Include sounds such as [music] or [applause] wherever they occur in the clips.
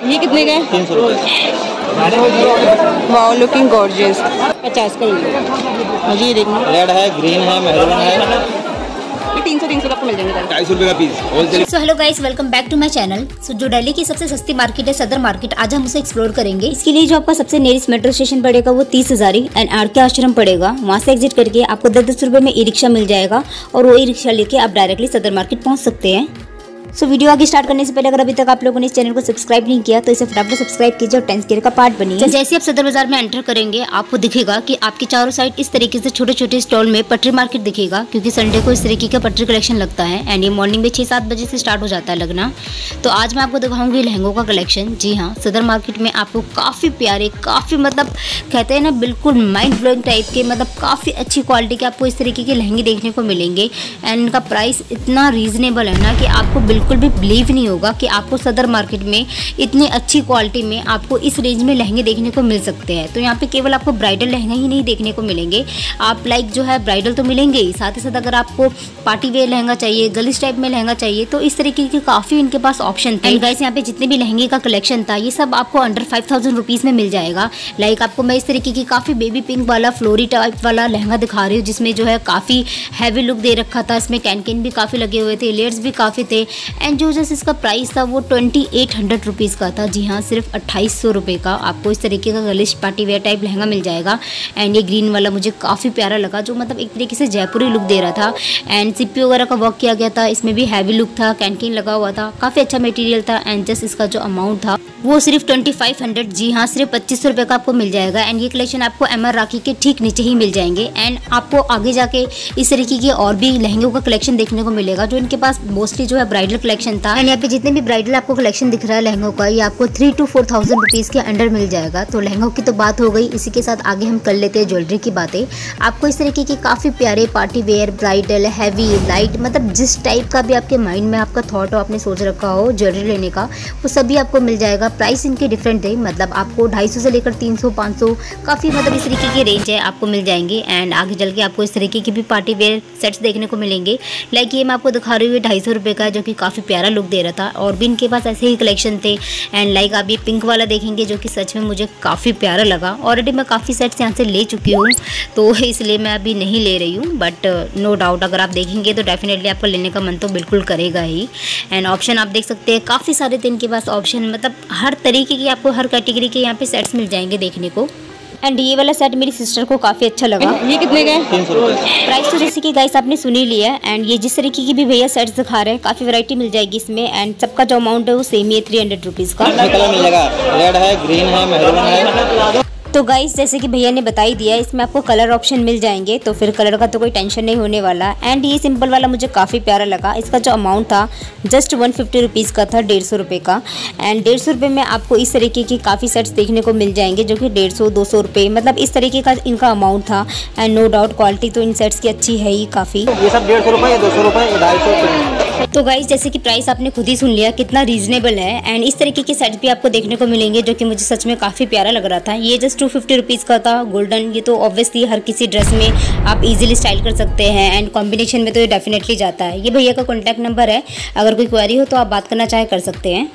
ये कितने का है? तीन सौ वाओ लुकिंग गॉर्जियस पचास का ये मुझे ये देखना। रेड है ग्रीन है मेहरून है। तीन सौ तीन सौ का मिल जाएँगे। ढाई सौ का piece so hello guys welcome back to my channel so जो दिल्ली की सबसे सस्ती मार्केट है सदर मार्केट आज हम उसे एक्सप्लोर करेंगे। इसके लिए जो आपका सबसे नियरेस्ट मेट्रो स्टेशन पड़ेगा वो तीस हजारी एंड आर के आश्रम पड़ेगा। वहाँ से एग्जिट करके आपको दस दस रुपये में ई रिक्शा मिल जाएगा और वो ई रिक्शा लेके आप डायरेक्टली सदर मार्केट पहुँच सकते हैं। सो so, वीडियो आगे स्टार्ट करने से पहले अगर अभी तक आप लोगों ने इस चैनल को सब्सक्राइब नहीं किया तो इसे फटाफट सब्सक्राइब कीजिए और टेंस केयर का पार्ट बनिए। तो जैसे आप सदर बाज़ार में एंटर करेंगे आपको दिखेगा कि आपके चारों साइड इस तरीके से छोटे छोटे स्टॉल में पटरी मार्केट दिखेगा क्योंकि संडे को इस तरीके का पटरी कलेक्शन लगता है एंड ये मॉर्निंग में छः सात बजे से स्टार्ट हो जाता है लगना। तो आज मैं आपको दिखाऊँगी लहंगों का कलेक्शन जी हाँ सदर मार्केट में आपको काफ़ी प्यारे काफ़ी मतलब कहते हैं ना बिल्कुल माइंड ब्लोइंग टाइप के मतलब काफ़ी अच्छी क्वालिटी के आपको इस तरीके के लहंगे देखने को मिलेंगे। एंड इनका प्राइस इतना रीजनेबल है ना कि आपको बिल्कुल भी बिलीव नहीं होगा कि आपको सदर मार्केट में इतनी अच्छी क्वालिटी में आपको इस रेंज में लहंगे देखने को मिल सकते हैं। तो यहाँ पे केवल आपको ब्राइडल लहंगा ही नहीं देखने को मिलेंगे। आप लाइक जो है ब्राइडल तो मिलेंगे ही। साथ ही साथ अगर आपको पार्टी वेयर लहंगा चाहिए गर्ल्स टाइप में लहंगा चाहिए तो इस तरीके के काफ़ी इनके पास ऑप्शन थे। गाइस यहाँ पे जितने भी लहंगे का कलेक्शन था, ये सब आपको अंडर फाइव थाउज़ेंड रुपीज़ में मिल जाएगा। लाइक आपको मैं इस तरीके की काफ़ी बेबी पिंक वाला फ्लोरी टाइप वाला लहंगा दिखा रही हूँ, जिसमें जो है काफ़ी हैवी लुक दे रखा था। इसमें कैनकिन भी काफ़ी लगे हुए थे लेयर्स भी काफ़ी थे। एंड जो जैसे इसका प्राइस था वो ट्वेंटी एट हंड्रेड रुपीज़ का था। जी हाँ सिर्फ़ अट्ठाईस सौ रुपये का। आपको इस तरीके का girlish party wear type lehenga मिल जाएगा। एंड ये ग्रीन वाला मुझे काफ़ी प्यारा लगा, जो मतलब एक तरीके से जयपुरी लुक दे रहा था। एंड सिप्पी वगैरह का वर्क किया गया था। इसमें भी हैवी लुक था कैनकिन लगा हुआ था। काफ़ी अच्छा मटेरियल था एंड जस्ट इसका जो अमाउंट था, वो सिर्फ़ ट्वेंटी फाइव हंड्रेड जी हाँ सिर्फ़ पच्चीस सौ रुपये का आपको मिल जाएगा। एंड ये कलेक्शन आपको एम आर राखी के ठीक नीचे ही मिल जाएँगे। एंड आपको आगे जाके इस तरीके के और भी लहंगों का कलेक्शन देखने को मिलेगा, जो इनके पास मोस्टली जो है ब्राइडल कलेक्शन था। एंड यहाँ पे जितने भी ब्राइडल आपको कलेक्शन दिख रहा है लहंगों का, ये आपको three two four thousand rupees के अंडर मिल जाएगा। तो लहंगों की तो बात हो गई, इसी के साथ आगे हम कर लेते हैं ज्वेलरी की बातें। आपको इस तरीके की काफ़ी प्यारे party wear bridal heavy light मतलब जिस टाइप का भी आपके माइंड में आपका थॉट हो, आपने सोच रखा हो ज्वेलरी लेने का, वो सभी आपको मिल जाएगा। प्राइस इनके डिफरेंट है मतलब आपको ढाई से लेकर तीन सौ काफ़ी मतलब इस तरीके की रेंज है, आपको मिल जाएँगे। एंड आगे चल के आपको इस तरीके की भी पार्टी वेयर सेट्स देखने को मिलेंगे। लाइक ये मैं आपको दिखा रही हूँ ढाई सौ का जो कि काफ़ी प्यारा लुक दे रहा था। और भी इनके पास ऐसे ही कलेक्शन थे। एंड लाइक आप ये पिंक वाला देखेंगे जो कि सच में मुझे काफ़ी प्यारा लगा। ऑलरेडी मैं काफ़ी सेट्स यहाँ से ले चुकी हूँ। तो [laughs] इसलिए मैं अभी नहीं ले रही हूँ। बट नो डाउट अगर आप देखेंगे तो डेफिनेटली आपको लेने का मन तो बिल्कुल करेगा ही। एंड ऑप्शन आप देख सकते हैं। काफ़ी सारे थे इनके पास ऑप्शन मतलब हर तरीके की आपको, हर कैटेगरी के यहाँ पे सेट्स मिल जाएँगे देखने को। एंड ये वाला सेट मेरी सिस्टर को काफ़ी अच्छा लगा। ये कितने का है? तीन सौ रुपये प्राइस तो जैसे कि गाइस आपने सुनी लिया है एंड ये जिस तरीके की भी भैया सेट दिखा रहे हैं काफ़ी वैरायटी मिल जाएगी इसमें एंड सबका जो अमाउंट है वो सेम ही है थ्री हंड्रेड रुपीज़ का। कलर मिल जाएगा रेड है ग्रीन है मेहरून है। तो गाइस जैसे कि भैया ने बता ही दिया इसमें आपको कलर ऑप्शन मिल जाएँगे तो फिर कलर का तो कोई टेंशन नहीं होने वाला। एंड ये सिंपल वाला मुझे काफ़ी प्यारा लगा। इसका जो अमाउंट था जस्ट वन फिफ्टी रुपीज़ का था डेढ़ सौ रुपये का। एंड डेढ़ सौ रुपये में आपको इस तरीके की काफ़ी सेट्स देखने को मिल जाएँगे जो कि डेढ़ सौ दो सौ रुपये मतलब इस तरीके का इनका अमाउंट था। एंड नो डाउट क्वालिटी तो इन सेट्स की अच्छी है ही काफ़ी। ये सब डेढ़ सौ रुपये दो सौ रुपये ढाई सौ तो गाइस जैसे कि प्राइस आपने खुद ही सुन लिया कितना रीजनेबल है। एंड इस तरीके के सेट्स भी आपको देखने को मिलेंगे जो कि मुझे सच में काफ़ी प्यारा लग रहा था। ये जस्ट टू फिफ्टी रुपीज़ का था गोल्डन ये तो ऑब्वियसली हर किसी ड्रेस में आप इजीली स्टाइल कर सकते हैं एंड कॉम्बिनेशन में तो ये डेफिनेटली जाता है। ये भैया का कॉन्टैक्ट नंबर है, अगर कोई क्वारी हो तो आप बात करना चाहे कर सकते हैं।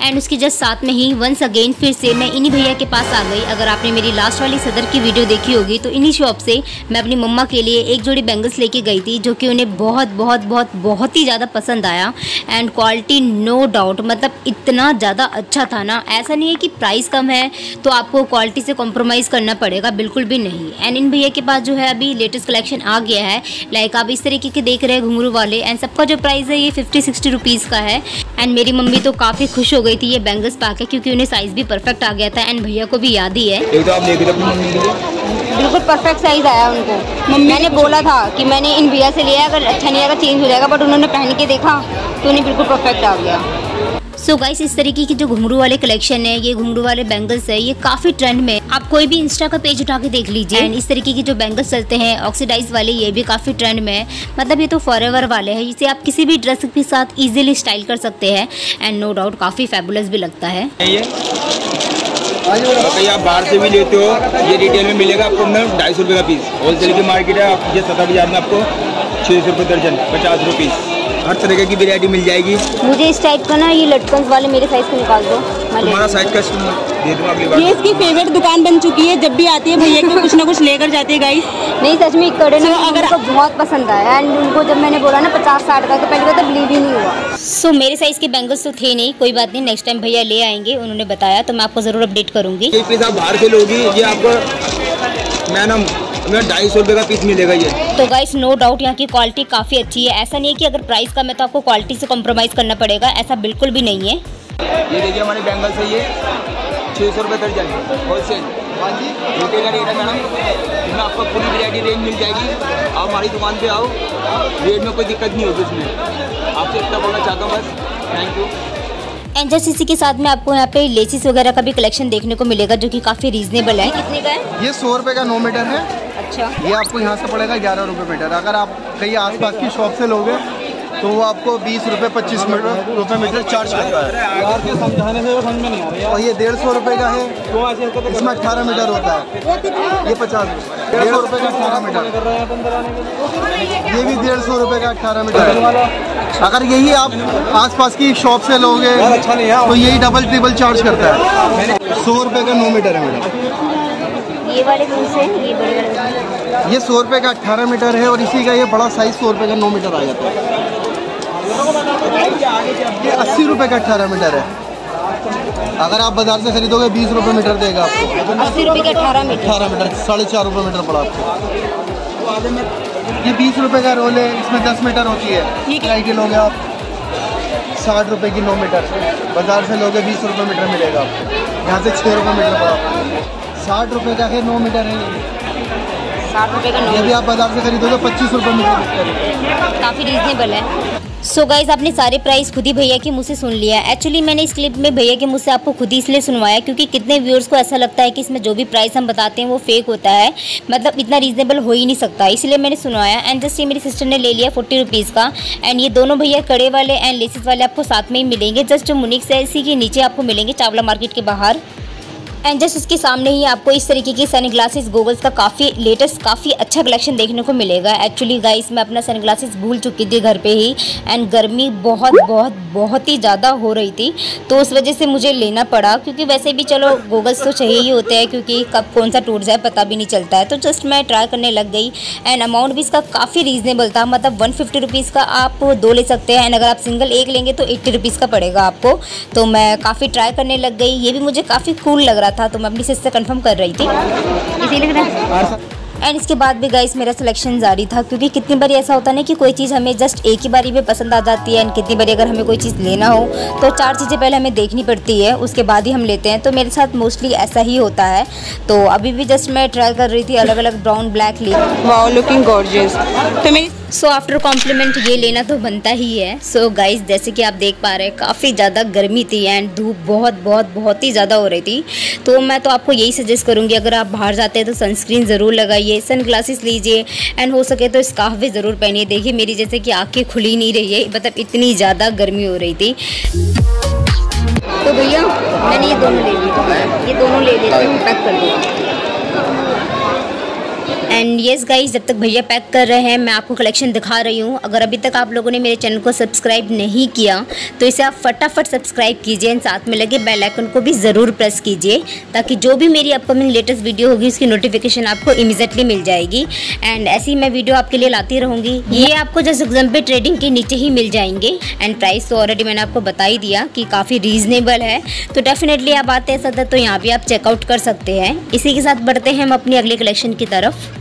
एंड उसके जस्ट साथ में ही वंस अगेन फिर से मैं इन्हीं भैया के पास आ गई। अगर आपने मेरी लास्ट वाली सदर की वीडियो देखी होगी तो इन्हीं शॉप से मैं अपनी मम्मा के लिए एक जोड़ी बैंगल्स लेके गई थी, जो कि उन्हें बहुत बहुत बहुत बहुत ही ज़्यादा पसंद आया। एंड क्वालिटी नो डाउट मतलब इतना ज़्यादा अच्छा था ना। ऐसा नहीं है कि प्राइस कम है तो आपको क्वालिटी से कॉम्प्रोमाइज़ करना पड़ेगा, बिल्कुल भी नहीं। एंड इन भैया के पास जो है अभी लेटेस्ट कलेक्शन आ गया है। लाइक आप इस तरीके के देख रहे हैं घुंगरू वाले एंड सबका जो प्राइस है ये फिफ्टी सिक्सटी रुपीज़ का है। एंड मेरी मम्मी तो काफ़ी खुश हो गई थी ये बैंगल्स पाके क्योंकि उन्हें साइज़ भी परफेक्ट आ गया था एंड भैया को भी याद ही है। तो आप देख रहे अपनी मम्मी के लिए? बिल्कुल परफेक्ट साइज़ आया उनको। मैंने बोला था कि मैंने इन भैया से लिया अगर अच्छा नहीं आएगा चेंज हो जाएगा बट उन्होंने पहन के देखा तो उन्हें बिल्कुल परफेक्ट आ गया। सो so गाइस इस तरीके की जो घुंगरू वाले कलेक्शन है, ये घुंगरू वाले बैंगल्स है, ये काफ़ी ट्रेंड में आप कोई भी इंस्टा का पेज उठा के देख लीजिए। इस तरीके की जो बैंगल्स चलते हैं ऑक्सीडाइज वाले, ये भी काफ़ी ट्रेंड में है। मतलब ये तो फॉर वाले है, इसे आप किसी भी ड्रेस के साथ इजीली स्टाइल कर सकते हैं। एंड नो डाउट काफ़ी फेबुलस भी लगता है। आप बाहर से भी लेते हो, ये रिटेल में मिलेगा आपको ढाई सौ रुपये का पीस होलसेल की मार्केट है, आप ये सत्तर बाज़ार में आपको छः सौ रुपये दर्जन, पचास रुपीस हर तरह की वैरायटी मिल जाएगी। मुझे इस टाइप का ना ये लटकन वाले मेरे साइज़ को निकाल दो। साइज़ अगली बार? ये इसकी फेवरेट दुकान बन चुकी है जब भी आती है भैया के कुछ ना कुछ लेकर जाती है गाइस नहीं सच में कड़े ना अगर- उनको बहुत पसंद आया। एंड उनको जब मैंने बोला ना पचास साठ का तो पहले बार तो बिलीव ही नहीं हुआ। सो मेरे साइज़ के बैंगल्स तो थे नहीं कोई बात नहीं नेक्स्ट टाइम भैया ले आएँगे उन्होंने बताया तो मैं आपको ज़रूर अपडेट करूँगी। आप बाहर से लोगी ये आपको मैडम मैं ढाई सौ रुपये का पीस मिलेगा ये। तो गाइस नो डाउट यहाँ की क्वालिटी काफ़ी अच्छी है। ऐसा नहीं है कि अगर प्राइस कम है तो आपको क्वालिटी से कॉम्प्रोमाइज़ करना पड़ेगा। ऐसा बिल्कुल भी नहीं है। ये देखिए हमारे बैंगल से ये छः सौ रुपये दर्जन होलसेल हाँ जी रिटेल का रेट है मैडम इसमें आपको पूरी वैरायटी रेंज मिल जाएगी। आप हमारी दुकान पे आओ। रेट में कोई दिक्कत नहीं होगी उसमें आपसे इतना बोलना चाहता हूँ बस। थैंक यू एंड सीसी के साथ में आपको यहाँ पे लेसिस वगैरह का भी कलेक्शन देखने को मिलेगा जो कि काफ़ी रीजनेबल है। कितने का है? ये सौ रुपए का नौ मीटर है। अच्छा। ये आपको यहाँ से पड़ेगा ग्यारह रुपए मीटर। अगर आप कहीं आसपास की शॉप से लोगे तो वो आपको बीस रुपये पच्चीस मीटर रुपये मीटर चार्ज करता है। समझाने से समझ में नहीं आ रही और ये डेढ़ सौ रुपये का है। तो इसमें अट्ठारह मीटर होता है। ये पचास डेढ़ सौ रुपये का अट्ठारह मीटर। ये भी डेढ़ सौ रुपये का अट्ठारह मीटर अगर यही आप आसपास की शॉप से लोगे तो यही डबल ट्रिपल चार्ज करता है। सौ रुपये का नौ मीटर है मैडम। ये वाले से ये बड़े ये सौ रुपये का अट्ठारह मीटर है और इसी का ये बड़ा साइज़ सौ रुपये का नौ मीटर आ जाता है। ये अस्सी रुपये का अट्ठारह मीटर है। अगर आप बाज़ार से खरीदोगे बीस रुपये मीटर देगा आपको। अस्सी रुपये के अठारह मीटर। अठारह मीटर साढ़े चार रुपये मीटर पड़ा आपको। ये बीस रुपये का रोल है इसमें दस मीटर होती है। ढाई किलो लोगे आप। साठ रुपये की नौ मीटर। बाज़ार से लोगे बीस रुपये मीटर मिलेगा आपको। यहाँ से छः रुपये मीटर पड़ा साठ रुपये का है नौ मीटर है। साठ रुपये का ये भी आप बाज़ार से खरीदोगे पच्चीस रुपये मीटर। काफ़ी रीजनेबल है। सो so गाइज़ आपने सारे प्राइस खुद ही भैया के मुँह से सुन लिया एक्चुअली मैंने इस क्लिप में भैया के मुँह से आपको खुद ही इसलिए सुनवाया क्योंकि कितने व्यूअर्स को ऐसा लगता है कि इसमें जो भी प्राइस हम बताते हैं वो फेक होता है। मतलब इतना रीजनेबल हो ही नहीं सकता। इसलिए मैंने सुनवाया एंड जस्ट ये मेरी सिस्टर ने ले लिया फोर्टी रुपीज़ का। एंड ये दोनों भैया कड़े वाले एंड लेसिस वाले आपको साथ में ही मिलेंगे। जस्ट जो मुनिक से इसी के नीचे आपको मिलेंगे चावला मार्केट के बाहर। एंड जस्ट इसके सामने ही आपको इस तरीके की सन ग्लासेस गोगल्स का काफ़ी लेटेस्ट काफ़ी अच्छा कलेक्शन देखने को मिलेगा। एक्चुअली गाइस मैं अपना सन ग्लासेस भूल चुकी थी घर पे ही। एंड गर्मी बहुत बहुत बहुत ही ज़्यादा हो रही थी। तो उस वजह से मुझे लेना पड़ा, क्योंकि वैसे भी चलो गोगल्स तो चाहिए ही होते हैं, क्योंकि कब कौन सा टूट जाए, पता भी नहीं चलता है। तो जस्ट मैं ट्राई करने लग गई। एंड अमाउंट भी इसका काफ़ी रीजनेबल था मतलब वन फिफ्टी का आप दो ले सकते हैं। एंड अगर आप सिंगल एक लेंगे तो एट्टी रुपीज़ का पड़ेगा आपको। तो मैं काफ़ी ट्राई करने लग गई। ये भी मुझे काफ़ी कूल लग रहा था तो मैं अपनी सिस्टर कंफर्म कर रही थी। एंड इसके बाद भी गाइस मेरा सिलेक्शन जारी था, क्योंकि कितनी बार ऐसा होता ना कि कोई चीज़ हमें जस्ट एक ही बारी में पसंद आ जाती है एंड कितनी बारी अगर हमें कोई चीज़ लेना हो तो चार चीज़ें पहले हमें देखनी पड़ती है, उसके बाद ही हम लेते हैं। तो मेरे साथ मोस्टली ऐसा ही होता है। तो अभी भी जस्ट मैं ट्राई कर रही थी अलग अलग ब्राउन ब्लैक ली वाओ लुकिंग गॉर्जियस तो मेरी सो आफ्टर कॉम्प्लीमेंट ये लेना तो बनता ही है। सो so गाइस जैसे कि आप देख पा रहे हैं, काफ़ी ज़्यादा गर्मी थी एंड धूप बहुत बहुत बहुत ही ज़्यादा हो रही थी। तो मैं तो आपको यही सजेस्ट करूँगी, अगर आप बाहर जाते हैं तो सनस्क्रीन ज़रूर लगाइए सन ग्लासेस लीजिए एंड हो सके तो स्कार्फ भी ज़रूर पहनिए। देखिए, मेरी जैसे कि आँखें खुली नहीं रही है मतलब इतनी ज़्यादा गर्मी हो रही थी। तो भैया, मैंने ये दोनों ले लिए। ये दोनों ले हूँ पैक कर दूँगा। एंड येस गाइस जब तक भैया पैक कर रहे हैं, मैं आपको कलेक्शन दिखा रही हूँ। अगर अभी तक आप लोगों ने मेरे चैनल को सब्सक्राइब नहीं किया तो इसे आप फटाफट सब्सक्राइब कीजिए एंड साथ में लगे बेल आइकन को भी ज़रूर प्रेस कीजिए, ताकि जो भी मेरी अपकमिंग लेटेस्ट वीडियो होगी, उसकी नोटिफिकेशन आपको इमीजिएटली मिल जाएगी। एंड ऐसी मैं वीडियो आपके लिए लाती रहूँगी। ये आपको जस्ट एग्ज़ाम्पल ट्रेडिंग के नीचे ही मिल जाएँगे। एंड प्राइस तो ऑलरेडी मैंने आपको बता ही दिया कि काफ़ी रीजनेबल है। तो डेफिनेटली आप आते हैं सदर तो यहाँ भी आप चेकआउट कर सकते हैं। इसी के साथ बढ़ते हैं हम अपनी अगले कलेक्शन की तरफ़।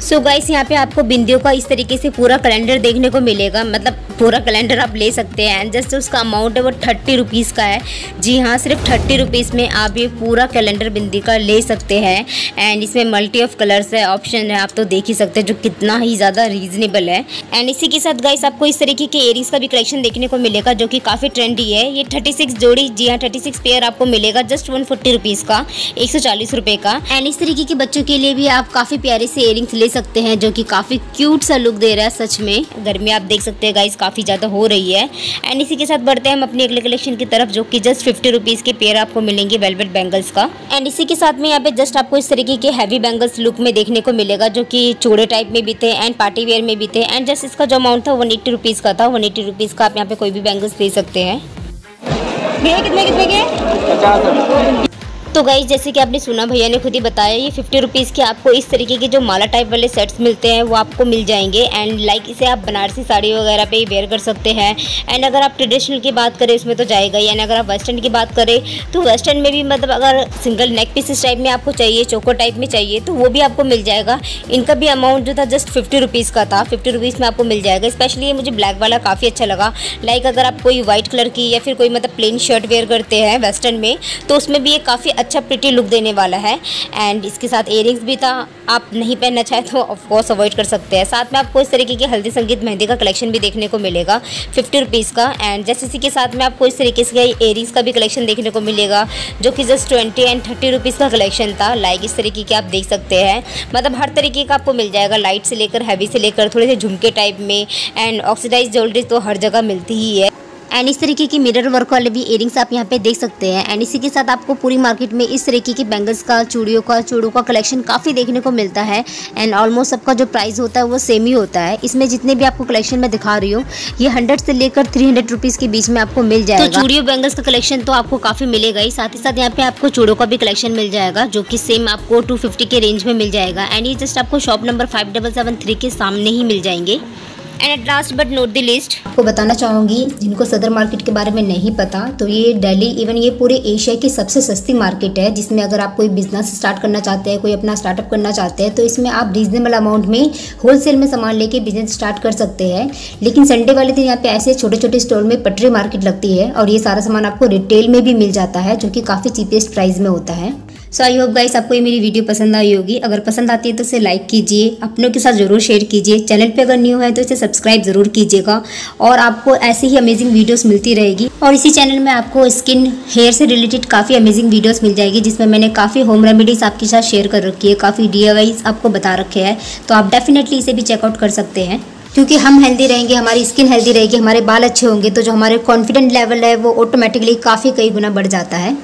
सो गाइस यहाँ पे आपको बिंदियों का इस तरीके से पूरा कैलेंडर देखने को मिलेगा। मतलब पूरा कैलेंडर आप ले सकते हैं। एंड जस्ट उसका अमाउंट है वो थर्टी रुपीज़ का है। जी हाँ सिर्फ़ थर्टी रुपीज़ में आप ये पूरा कैलेंडर बिंदी का ले सकते हैं। एंड इसमें मल्टी ऑफ़ कलर्स है ऑप्शन है, आप तो देख ही सकते हैं, जो कितना ही ज़्यादा रीजनेबल है। एंड इसी के साथ गाइस आपको इस तरीके के एयरिंग्स का भी कलेक्शन देखने को मिलेगा, जो कि काफ़ी ट्रेंडी है। ये थर्टी सिक्स जोड़ी, जी हाँ थर्टी सिक्स पेयर आपको मिलेगा जस्ट वन फोर्टी रुपीज़ का, एक सौ चालीस रुपये का। एंड इस तरीके के बच्चों के लिए भी आप काफ़ी प्यारे से एयरिंग्स ले सकते हैं, जो कि काफ़ी क्यूट सा लुक दे रहा है सच में। गर्मी आप देख सकते हैं गाइस काफ़ी ज़्यादा हो रही है। एंड इसी के साथ बढ़ते हैं हम अपनी अगले कलेक्शन की तरफ़, जो कि जस्ट फिफ्टी रुपीज़ के पेयर आपको मिलेंगे वेलवेट बैंगल्स का। एंड इसी के साथ में यहाँ पे जस्ट आपको इस तरीके के हैवी बैंगल्स लुक में देखने को मिलेगा, जो कि चूड़े टाइप में भी थे एंड पार्टी वेयर में भी थे एंड जस्ट इसका जो अमाउंट था वन एट्टी का था वन एट्टी का आप यहाँ पे कोई भी बैंगल्स ले सकते हैं। भैया, कितने कितने के तो गाइज़ जैसे कि आपने सुना, भैया ने खुद ही बताया, ये फिफ्टी रुपीज़ के आपको इस तरीके के जो माला टाइप वाले सेट्स मिलते हैं, वो आपको मिल जाएँगे। एंड लाइक इसे आप बनारसी साड़ी वगैरह पे ही वेयर कर सकते हैं। एंड अगर आप ट्रेडिशनल की बात करें इसमें तो जाएगा ही। एंड अगर आप वेस्टर्न की बात करें तो वेस्टर्न में भी मतलब अगर सिंगल नेक पीसेस टाइप में आपको चाहिए चोको टाइप में चाहिए तो वो भी आपको मिल जाएगा। इनका भी अमाउंट जो था जस्ट फिफ्टी रुपीज़ का था। फिफ्टी रुपीज़ में आपको मिल जाएगा। स्पेशली ये मुझे ब्लैक वाला काफ़ी अच्छा लगा। लाइक अगर आप कोई व्हाइट कलर की या फिर कोई मतलब प्लेन शर्ट वेयर करते हैं वेस्टर्न में तो उसमें भी ये काफ़ी अच्छा प्रिटी लुक देने वाला है। एंड इसके साथ इयरिंग्स भी था। आप नहीं पहनना चाहे तो ऑफकोर्स अवॉइड कर सकते हैं। साथ में आपको इस तरीके की हल्दी संगीत मेहंदी का कलेक्शन भी देखने को मिलेगा। फिफ्टी रुपीज़ का। एंड जैसे इसी के साथ में आपको इस तरीके से इयरिंग्स का भी कलेक्शन देखने को मिलेगा, जो कि just twenty and thirty rupees का कलेक्शन था। लाइक इस तरीके के आप देख सकते हैं। मतलब हर तरीके का आपको मिल जाएगा। लाइट से लेकर हैवी से लेकर थोड़े से झुमके टाइप में। एंड ऑक्सीडाइज ज्वेलरी तो हर जगह मिलती ही है। एंड इस तरीके की मिरर वर्क वाले भी इयरिंग्स आप यहाँ पे देख सकते हैं। एंड इसी के साथ आपको पूरी मार्केट में इस तरीके की बैंगल्स का चूड़ियों का चूड़ों का कलेक्शन काफ़ी देखने को मिलता है। एंड ऑलमोस्ट सबका जो प्राइस होता है वो सेम ही होता है। इसमें जितने भी आपको कलेक्शन में दिखा रही हूँ ये हंड्रेड से लेकर थ्री हंड्रेड रुपीज़ के बीच में आपको मिल जाएगा। तो चूड़ियों बैंगल्स का कलेक्शन तो आपको काफ़ी मिलेगा ही। साथ ही साथ यहाँ पे आपको चूड़ों का भी कलेक्शन मिल जाएगा जो कि सेम आपको टू के रेंज में मिल जाएगा। एंड ये जस्ट आपको shop number five double seven three के सामने ही मिल जाएँगे। And at last but not the least आपको बताना चाहूँगी, जिनको सदर मार्केट के बारे में नहीं पता तो ये दिल्ली इवन ये पूरे एशिया की सबसे सस्ती मार्केट है, जिसमें अगर आप कोई बिज़नेस स्टार्ट करना चाहते हैं, कोई अपना स्टार्टअप करना चाहते हैं तो इसमें आप रीजनेबल अमाउंट में होलसेल में सामान लेके बिज़नेस स्टार्ट कर सकते हैं। लेकिन संडे वाले दिन यहाँ पे ऐसे छोटे छोटे स्टोर में पटरी मार्केट लगती है, और ये सारा सामान आपको रिटेल में भी मिल जाता है, जो कि काफ़ी चीपेस्ट प्राइस में होता है। सो आई होप गाइस आपको ये मेरी वीडियो पसंद आई होगी। अगर पसंद आती है तो इसे लाइक कीजिए, अपनों के साथ ज़रूर शेयर कीजिए। चैनल पे अगर न्यू है तो इसे सब्सक्राइब ज़रूर कीजिएगा। और आपको ऐसी ही अमेजिंग वीडियोस मिलती रहेगी। और इसी चैनल में आपको स्किन हेयर से रिलेटेड काफ़ी अमेजिंग वीडियोस मिल जाएगी, जिसमें मैंने काफ़ी होम रेमेडीज़ आपके साथ शेयर कर रखी है। काफ़ी डी आपको बता रखे हैं। तो आप डेफिनेटली इसे भी चेकआउट कर सकते हैं। क्योंकि हम हेल्दी रहेंगे, हमारी स्किन हेल्दी रहेगी, हमारे बाल अच्छे होंगे तो जो हमारे कॉन्फिडेंट लेवल है, वो ऑटोमेटिकली काफ़ी कई गुना बढ़ जाता है।